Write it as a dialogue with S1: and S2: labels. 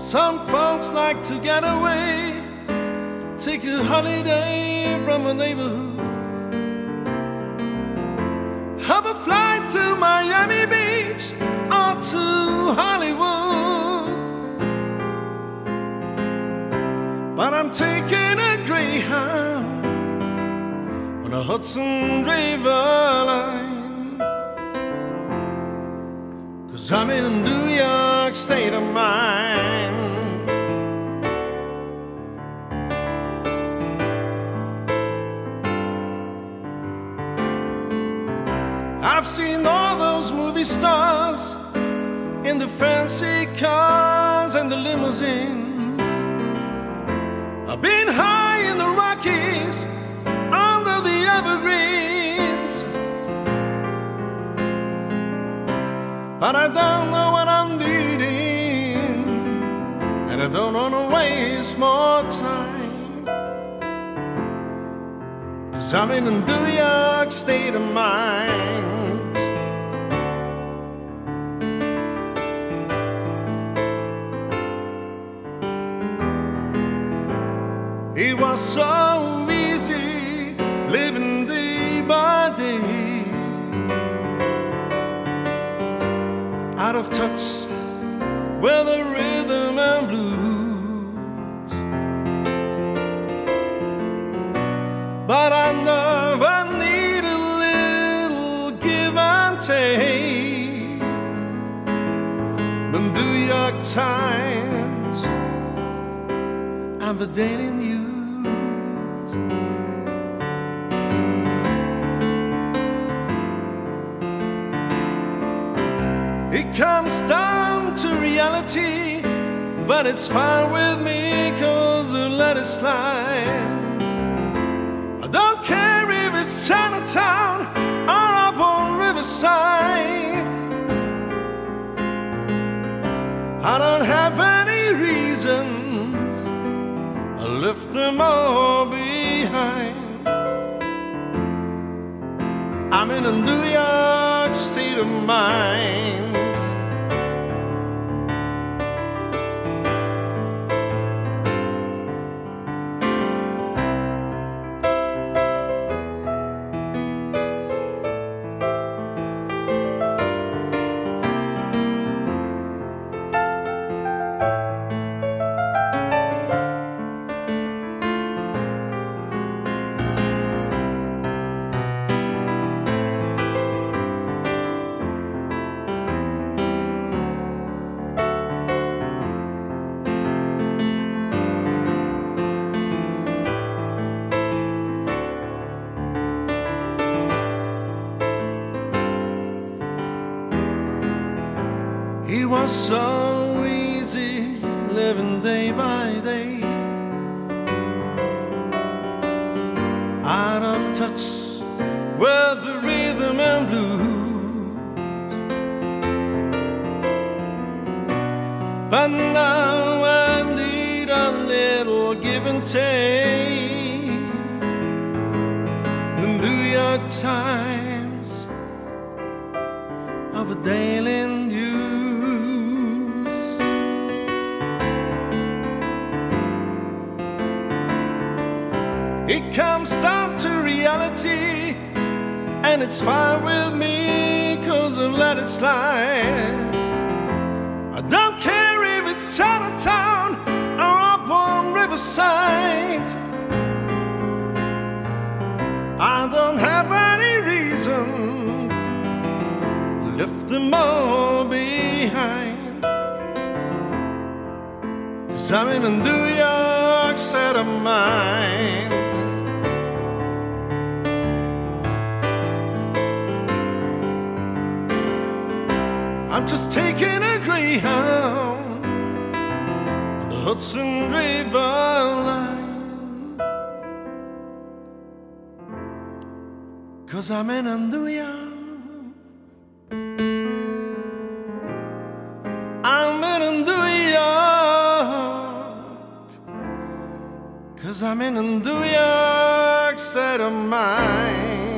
S1: Some folks like to get away, take a holiday from a neighborhood. Have a flight to Miami Beach or to Hollywood. But I'm taking a Greyhound on the Hudson River line. Cause I'm in a New York state of mind. I've seen all those movie stars in the fancy cars and the limousines. I've been high in the Rockies under the evergreens. But I don't know what I'm needing, and I don't want to waste more time. Cause I'm in a New York state of mind. It was so easy living day by day, out of touch with the rhythm and blues. But I never need a little give and take. The New York Times and the Daily News. It comes down reality, but it's fine with me cause I let it slide. I don't care if it's Chinatown or up on Riverside. I don't have any reasons, I left them all behind. I'm in a New York state of mind. It was so easy living day by day, out of touch with the rhythm and blues. But now I need a little give and take. The New York Times of a daily news. It comes down to reality, and it's fine with me, cause I've let it slide. I don't care if it's Chinatown or up on Riverside. I don't have any reasons, left them all behind. Cause I'm in a New York state of mind. I'm just taking a Greyhound on the Hudson River line. Cause I'm in a New York. I'm in a New York. Cause I'm in a New York state of mind.